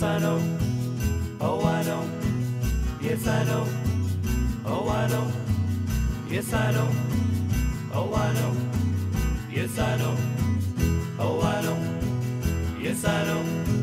Yes, I know. Oh, I know. Yes, I know. Oh, I know. Yes, I know. Oh, I know. Yes, I know. Oh, I know. Yes, I know.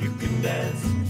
you can dance.